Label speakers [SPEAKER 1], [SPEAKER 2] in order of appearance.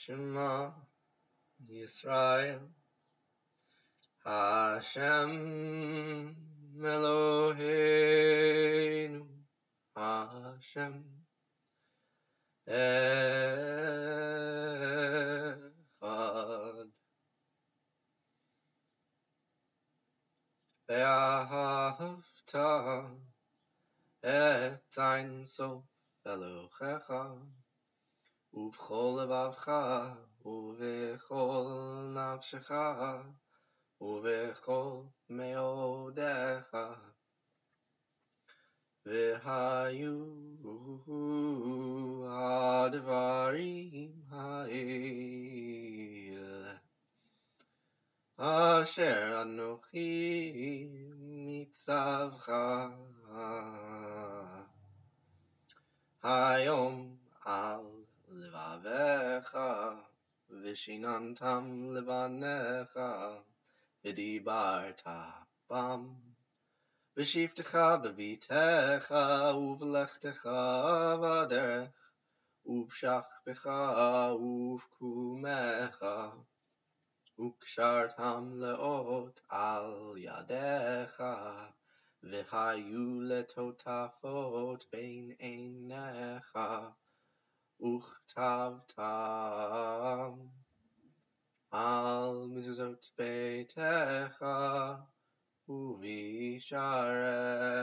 [SPEAKER 1] Shema Yisrael Hashem Eloheinu Hashem Echad. Ve'ahavta et Ein Sof Elohecha ובכל לבבך ובכל נפשך ובכל מאודיך. והיו הדברים האלה אשר אנוכי מצווך היום על לבביך ושיננתם לבניך ודיברת בם בשבתך בביתך ובלכתך בדרך ובשכבך ובקומך וקשרתם לאות על ידיך והיו לטוטפות בין עיניך וכתבתם על מזוזות ביתך ובשעריך